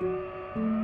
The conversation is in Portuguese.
Música